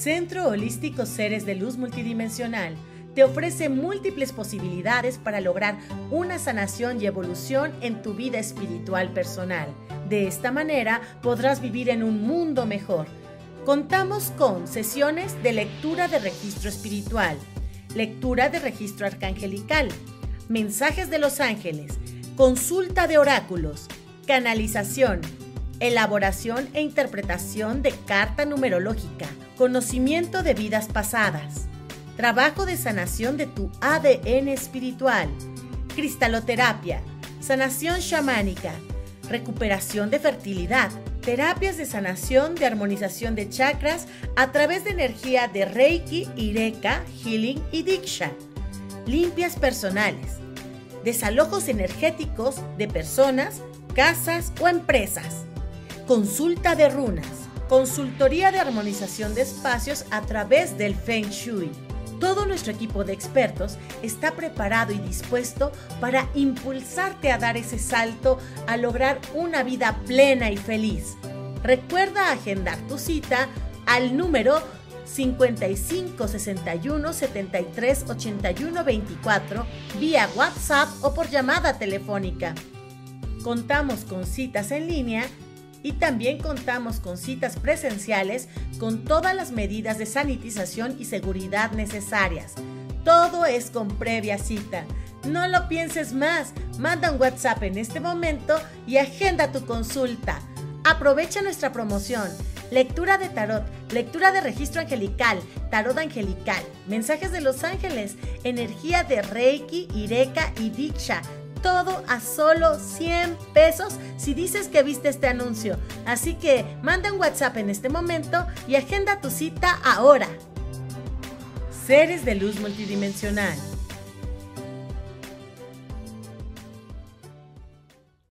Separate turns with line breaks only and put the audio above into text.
Centro Holístico Seres de Luz Multidimensional te ofrece múltiples posibilidades para lograr una sanación y evolución en tu vida espiritual personal. De esta manera podrás vivir en un mundo mejor. Contamos con sesiones de lectura de registro espiritual, lectura de registro arcangelical, mensajes de los ángeles, consulta de oráculos, canalización, elaboración e interpretación de carta numerológica, conocimiento de vidas pasadas, trabajo de sanación de tu ADN espiritual, cristaloterapia, sanación chamánica, recuperación de fertilidad, terapias de sanación de armonización de chakras a través de energía de Reiki, Ireka, Healing y Diksha, limpias personales, desalojos energéticos de personas, casas o empresas Consulta de runas. Consultoría de armonización de espacios a través del Feng Shui. Todo nuestro equipo de expertos está preparado y dispuesto para impulsarte a dar ese salto a lograr una vida plena y feliz. Recuerda agendar tu cita al número 55 61 73 81 24 vía WhatsApp o por llamada telefónica. Contamos con citas en línea y también contamos con citas presenciales con todas las medidas de sanitización y seguridad necesarias. Todo es con previa cita. No lo pienses más, manda un WhatsApp en este momento y agenda tu consulta. Aprovecha nuestra promoción. Lectura de tarot, lectura de registro angelical, tarot angelical, mensajes de los ángeles, energía de Reiki, Ireka y Diksha todo a solo 100 pesos si dices que viste este anuncio. Así que manda un WhatsApp en este momento y agenda tu cita ahora. Seres de luz multidimensional